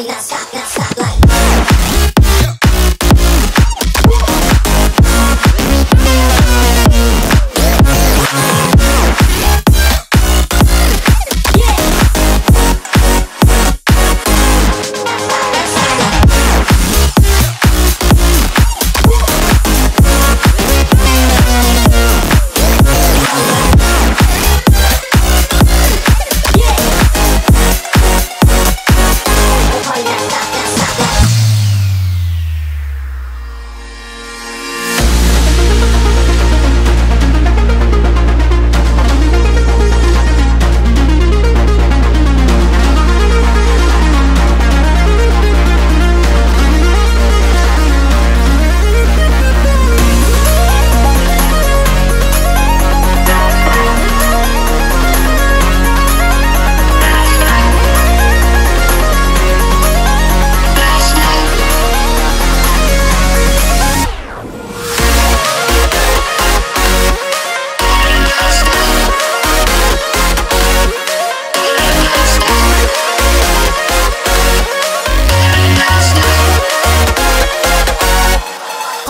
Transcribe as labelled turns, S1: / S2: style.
S1: Salinas